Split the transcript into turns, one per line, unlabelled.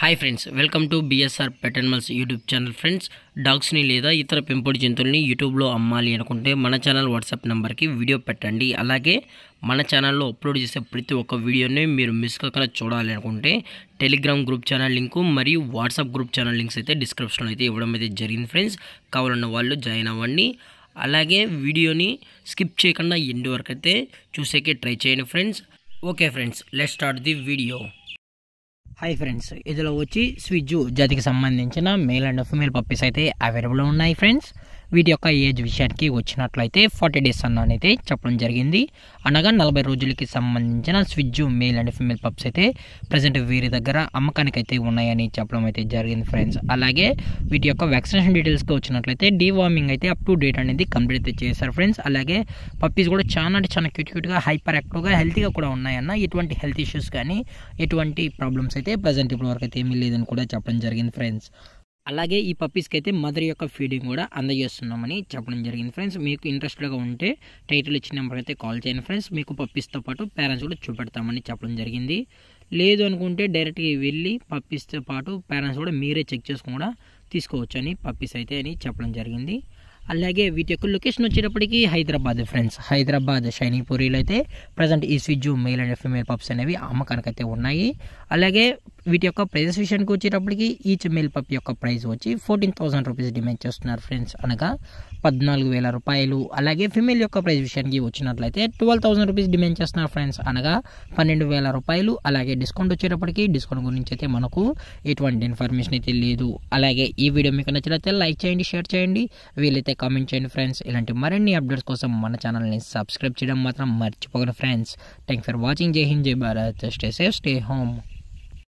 Hi friends welcome to BSR pet animals YouTube channel friends డాగ్స్ని లేదా ఇతర పెంపుడు జంతువుల్ని యూట్యూబ్లో అమ్మాలి అనుకుంటే మన ఛానల్ వాట్సాప్ నెంబర్కి వీడియో పెట్టండి. అలాగే మన ఛానల్లో అప్లోడ్ చేసే ప్రతి ఒక్క వీడియోని మీరు మిస్ కాకుండా చూడాలి అనుకుంటే టెలిగ్రామ్ గ్రూప్ ఛానల్ లింకు మరియు వాట్సాప్ గ్రూప్ ఛానల్ లింక్స్ అయితే డిస్క్రిప్షన్లో అయితే ఇవ్వడం అయితే జరిగింది ఫ్రెండ్స్ కావాలన్న వాళ్ళు జాయిన్ అవ్వండి. అలాగే వీడియోని స్కిప్ చేయకుండా ఎండ్ వరకు అయితే చూసేకే ట్రై చేయండి friends okay friends let start the video hi friends ఇందులో వచ్చి స్విజ్జు జాతికి సంబంధించిన మేల్ అండ్ ఫిమేల్ పప్పీస్ అయితే అవైలబుల్ ఉన్నాయి ఫ్రెండ్స్ వీటి యొక్క ఏజ్ విషయానికి వచ్చినట్లయితే ఫార్టీ డేస్ అన్న అయితే చెప్పడం జరిగింది. అనగా నలభై రోజులకి సంబంధించిన స్విజ్జు మేల్ అండ్ ఫిమేల్ పప్స్ అయితే ప్రజెంట్ వీరి దగ్గర అమ్మకానికి అయితే ఉన్నాయని చెప్పడం అయితే జరిగింది ఫ్రెండ్స్ అలాగే వీటి యొక్క వ్యాక్సినేషన్ డీటెయిల్స్కి వచ్చినట్లయితే డీవార్మింగ్ అయితే అప్ టు డేట్ అనేది కంప్లీట్ అయితే చేశారు ఫ్రెండ్స్ అలాగే పప్పీస్ కూడా చాలా అంటే చాలా క్యూట్ క్యూట్గా హైపర్ యాక్టివ్గా హెల్తీగా కూడా ఉన్నాయన్న ఎటువంటి హెల్త్ ఇష్యూస్ కానీ ఎటువంటి ప్రాబ్లమ్స్ అయితే ప్రజెంట్ ఇప్పటివరకు అయితే ఏమీ లేదని కూడా చెప్పడం జరిగింది ఫ్రెండ్స్ అలాగే ఈ పప్పీస్కి అయితే మదర్ యొక్క ఫీడింగ్ కూడా అందజేస్తున్నామని చెప్పడం జరిగింది. ఫ్రెండ్స్ మీకు ఇంట్రెస్టెడ్గా ఉంటే టైటిల్ ఇచ్చిన నెంబర్ అయితే కాల్ చేయండి. ఫ్రెండ్స్ మీకు పప్పీస్తో పాటు పేరెంట్స్ కూడా చూపెడతామని చెప్పడం జరిగింది. లేదు అనుకుంటే డైరెక్ట్గా వెళ్ళి పప్పీస్తో పాటు పేరెంట్స్ కూడా మీరే చెక్ చేసుకుని కూడా తీసుకోవచ్చు అని పప్పీస్ అయితే అని చెప్పడం జరిగింది. అలాగే వీటి యొక్క లొకేషన్ వచ్చేటప్పటికి హైదరాబాద్ ఫ్రెండ్స్ హైదరాబాద్ షైనింగ్ పూరీలో అయితే ప్రజెంట్ ఈ స్విజ్జు మెయిల్ అండ్ ఫీమేల్ పప్స్ అనేవి అమ్మకానికి అయితే ఉన్నాయి. అలాగే వీటి యొక్క ప్రైజెస్ విషయానికి వచ్చేటప్పటికి ఈచ్ మేల్ పప్ యొక్క ప్రైస్ వచ్చి ఫోర్టీన్ థౌసండ్ రూపీస్ డిమాండ్ చేస్తున్నారు ఫ్రెండ్స్. అనగా పద్నాలుగు వేల రూపాయలు. అలాగే ఫిమేల్ యొక్క ప్రైస్ విషయానికి వచ్చినట్లయితే ట్వెల్వ్ థౌసండ్ రూపీస్ డిమాండ్ చేస్తున్నారు ఫ్రెండ్స్. అనగా పన్నెండు వేల రూపాయలు. అలాగే డిస్కౌంట్ వచ్చేటప్పటికి డిస్కౌంట్ గురించి అయితే మనకు ఎటువంటి ఇన్ఫర్మేషన్ అయితే లేదు. అలాగే ఈ వీడియో మీకు నచ్చినట్లయితే లైక్ చేయండి షేర్ చేయండి. వీలైతే కామెంట్ చేయండి ఫ్రెండ్స్. ఇలాంటి మరిన్ని అప్డేట్స్ కోసం మన ఛానల్ని సబ్స్క్రైబ్ చేయడం మాత్రం మర్చిపోకండి ఫ్రెండ్స్. థ్యాంక్ ఫర్ వాచింగ్ జై హింద్ జై Bharat stay safe stay home